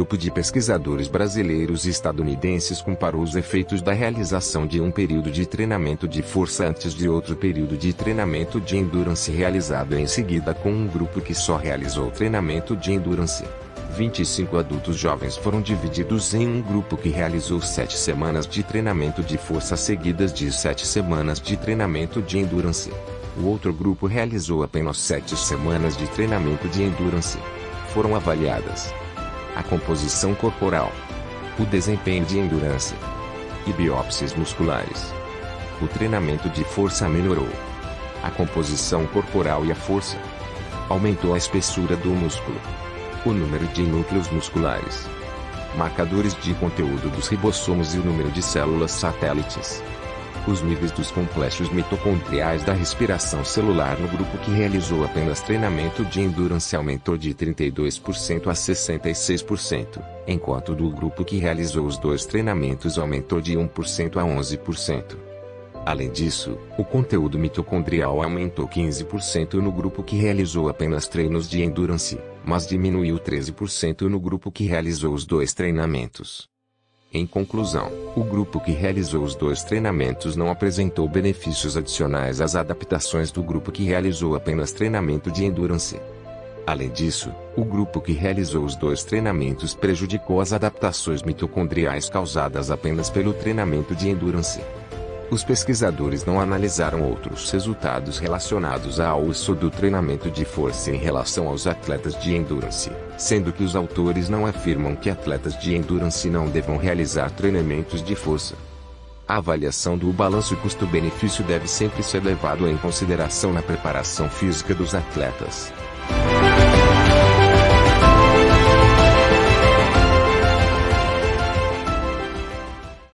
grupo de pesquisadores brasileiros e estadunidenses comparou os efeitos da realização de um período de treinamento de força antes de outro período de treinamento de endurance realizado em seguida com um grupo que só realizou treinamento de endurance. 25 adultos jovens foram divididos em um grupo que realizou 7 semanas de treinamento de força seguidas de 7 semanas de treinamento de endurance. O outro grupo realizou apenas 7 semanas de treinamento de endurance. Foram avaliadas a composição corporal, o desempenho de endurance e biópsias musculares. O treinamento de força melhorou a composição corporal e a força. Aumentou a espessura do músculo o número de núcleos musculares, marcadores de conteúdo dos ribossomos e o número de células satélites. Os níveis dos complexos mitocondriais da respiração celular no grupo que realizou apenas treinamento de endurance aumentou de 32% a 66%, enquanto do grupo que realizou os dois treinamentos aumentou de 1% a 11%. Além disso, o conteúdo mitocondrial aumentou 15% no grupo que realizou apenas treinos de endurance, mas diminuiu 13% no grupo que realizou os dois treinamentos. Em conclusão, o grupo que realizou os dois treinamentos não apresentou benefícios adicionais às adaptações do grupo que realizou apenas treinamento de endurance. Além disso, o grupo que realizou os dois treinamentos prejudicou as adaptações mitocondriais causadas apenas pelo treinamento de endurance. Os pesquisadores não analisaram outros resultados relacionados ao uso do treinamento de força em relação aos atletas de endurance, sendo que os autores não afirmam que atletas de endurance não devam realizar treinamentos de força. A avaliação do balanço custo-benefício deve sempre ser levado em consideração na preparação física dos atletas.